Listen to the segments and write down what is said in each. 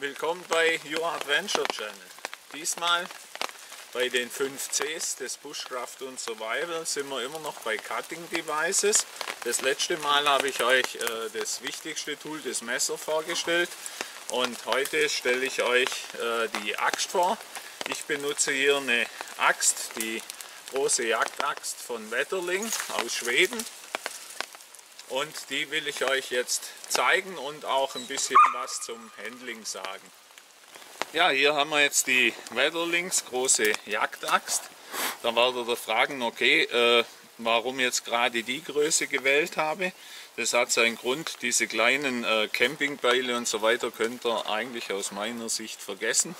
Willkommen bei Your Adventure Channel. Diesmal bei den 5 Cs des Bushcraft und Survival sind wir immer noch bei Cutting Devices. Das letzte Mal habe ich euch äh, das wichtigste Tool, das Messer, vorgestellt. Und heute stelle ich euch äh, die Axt vor. Ich benutze hier eine Axt, die große Jagdaxt von Wetterling aus Schweden. Und die will ich euch jetzt zeigen und auch ein bisschen was zum Handling sagen. Ja, hier haben wir jetzt die Wetterlings große Jagdaxt. Da werdet ihr fragen, okay, äh, warum jetzt gerade die Größe gewählt habe. Das hat seinen Grund, diese kleinen äh, Campingbeile und so weiter könnt ihr eigentlich aus meiner Sicht vergessen.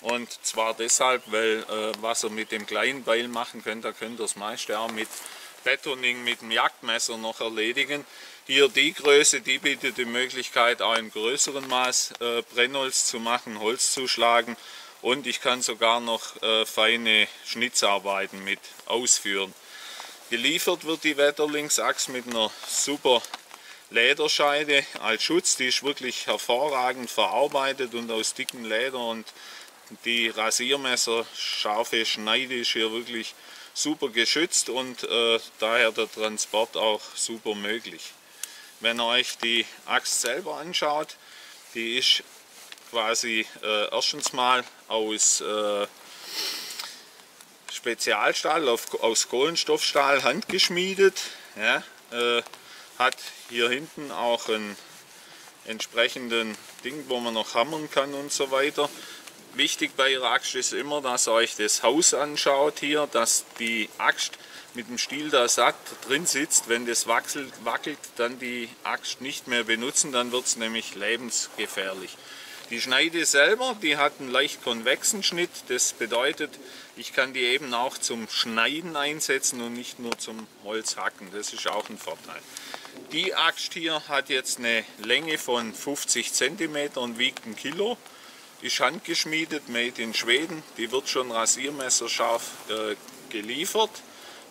Und zwar deshalb, weil äh, was ihr mit dem kleinen Beil machen könnt, da könnt ihr das meiste auch mit Betoning mit dem Jagdmesser noch erledigen. Hier die Größe, die bietet die Möglichkeit auch im größeren Maß äh, Brennholz zu machen, Holz zu schlagen und ich kann sogar noch äh, feine Schnitzarbeiten mit ausführen. Geliefert wird die Wetterlingsachs mit einer super Lederscheide als Schutz, die ist wirklich hervorragend verarbeitet und aus dickem Leder und die Rasiermesser, scharfe Schneide ist hier wirklich super geschützt und äh, daher der Transport auch super möglich. Wenn ihr euch die Axt selber anschaut, die ist quasi äh, erstens mal aus äh, Spezialstahl, auf, aus Kohlenstoffstahl handgeschmiedet. Ja, äh, hat hier hinten auch einen entsprechenden Ding, wo man noch hammern kann und so weiter. Wichtig bei Ihrer Axt ist immer, dass ihr euch das Haus anschaut hier, dass die Axt mit dem Stiel da satt drin sitzt. Wenn das wackelt, wackelt, dann die Axt nicht mehr benutzen, dann wird es nämlich lebensgefährlich. Die Schneide selber, die hat einen leicht konvexen Schnitt. Das bedeutet, ich kann die eben auch zum Schneiden einsetzen und nicht nur zum Holzhacken. Das ist auch ein Vorteil. Die Axt hier hat jetzt eine Länge von 50 cm und wiegt ein Kilo ist handgeschmiedet, made in Schweden. Die wird schon rasiermesserscharf äh, geliefert.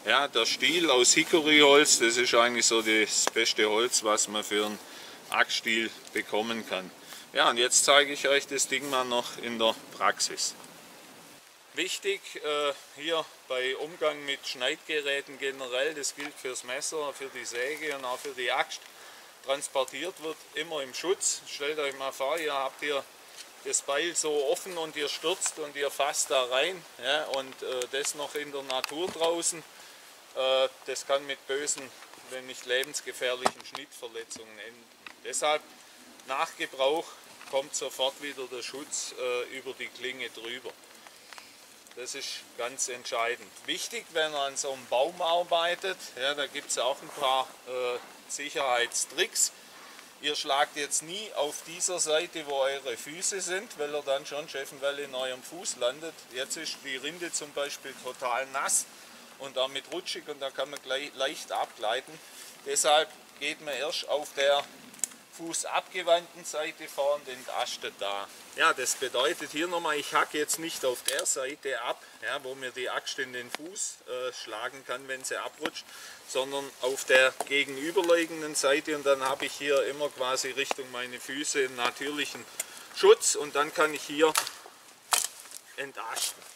Ja, der Stiel aus Hickoryholz, das ist eigentlich so das beste Holz, was man für einen Axtstiel bekommen kann. Ja, und jetzt zeige ich euch das Ding mal noch in der Praxis. Wichtig äh, hier bei Umgang mit Schneidgeräten generell, das gilt fürs Messer, für die Säge und auch für die Axt, transportiert wird immer im Schutz. Stellt euch mal vor, ihr habt hier das Beil so offen und ihr stürzt und ihr fasst da rein ja, und äh, das noch in der Natur draußen, äh, das kann mit bösen, wenn nicht lebensgefährlichen Schnittverletzungen enden. Deshalb nach Gebrauch kommt sofort wieder der Schutz äh, über die Klinge drüber. Das ist ganz entscheidend. Wichtig, wenn er an so einem Baum arbeitet, ja, da gibt es auch ein paar äh, Sicherheitstricks. Ihr schlagt jetzt nie auf dieser Seite, wo eure Füße sind, weil er dann schon Chefenwelle in eurem Fuß landet. Jetzt ist die Rinde zum Beispiel total nass und damit rutschig und da kann man gleich leicht abgleiten. Deshalb geht man erst auf der fußabgewandten Seite vor und entastet da. Ja, das bedeutet hier nochmal, ich hacke jetzt nicht auf der Seite ab, ja, wo mir die Axt in den Fuß äh, schlagen kann, wenn sie abrutscht, sondern auf der gegenüberliegenden Seite und dann habe ich hier immer quasi Richtung meine Füße einen natürlichen Schutz und dann kann ich hier entasten.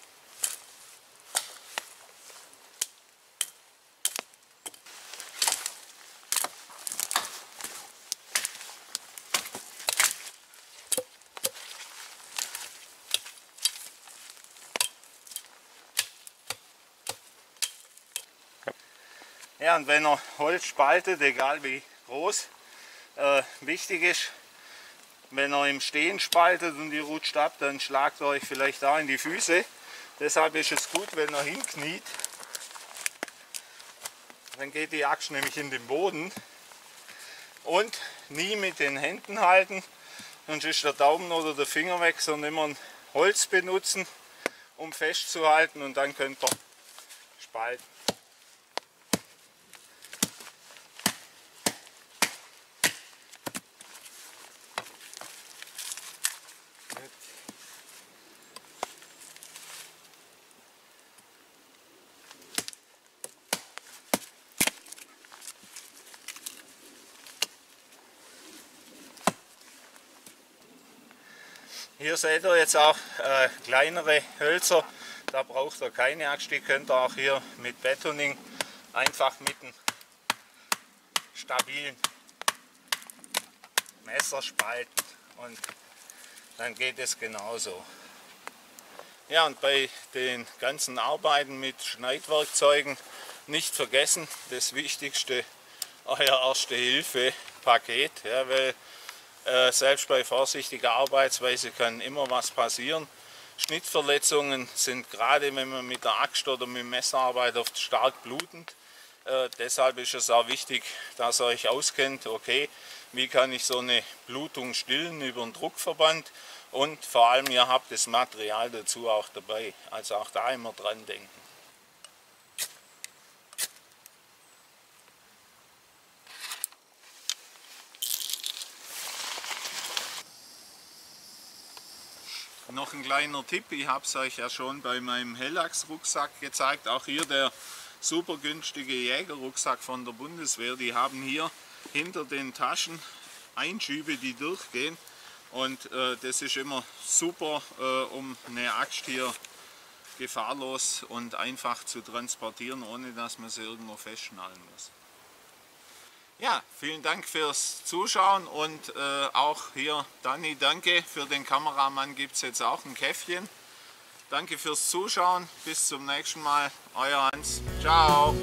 Ja, und wenn er Holz spaltet, egal wie groß, äh, wichtig ist, wenn er im Stehen spaltet und ihr rutscht ab, dann schlagt er euch vielleicht da in die Füße. Deshalb ist es gut, wenn er hinkniet. Dann geht die Axt nämlich in den Boden. Und nie mit den Händen halten, sonst ist der Daumen oder der Finger weg, sondern immer ein Holz benutzen, um festzuhalten und dann könnt ihr spalten. Hier seht ihr jetzt auch äh, kleinere Hölzer. Da braucht ihr keine Axt, die könnt ihr auch hier mit Betoning einfach mit einem stabilen Messer spalten und dann geht es genauso. Ja, und bei den ganzen Arbeiten mit Schneidwerkzeugen nicht vergessen, das Wichtigste, euer Erste-Hilfe-Paket, ja, weil äh, selbst bei vorsichtiger Arbeitsweise kann immer was passieren. Schnittverletzungen sind gerade, wenn man mit der Axt oder mit dem Messer arbeitet, oft stark blutend. Äh, deshalb ist es auch wichtig, dass ihr euch auskennt, okay, wie kann ich so eine Blutung stillen über einen Druckverband und vor allem ihr habt das Material dazu auch dabei, also auch da immer dran denken. Noch ein kleiner Tipp, ich habe es euch ja schon bei meinem Hellachs-Rucksack gezeigt, auch hier der super günstige Jägerrucksack von der Bundeswehr, die haben hier hinter den Taschen Einschübe, die durchgehen und äh, das ist immer super, äh, um eine Axt hier gefahrlos und einfach zu transportieren, ohne dass man sie irgendwo festschnallen muss. Ja, vielen Dank fürs Zuschauen und äh, auch hier, Danny, danke. Für den Kameramann gibt es jetzt auch ein Käffchen. Danke fürs Zuschauen. Bis zum nächsten Mal. Euer Hans. Ciao.